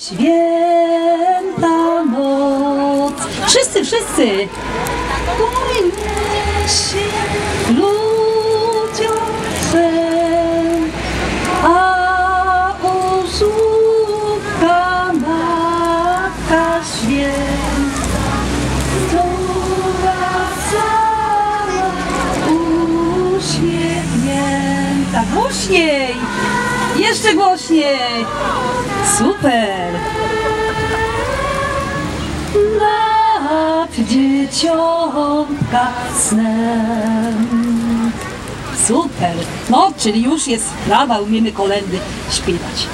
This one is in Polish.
Święta noc. Wszyscy, wszyscy. Bój się ludziom sen, a u żłóbka matka święta. Zdrowa, cała, uśmiechnięta. Głośniej! Jeszcze głośniej! Super! Dzieciątka snem. Super! No, czyli już jest sprawa, umiemy kolendy śpiewać.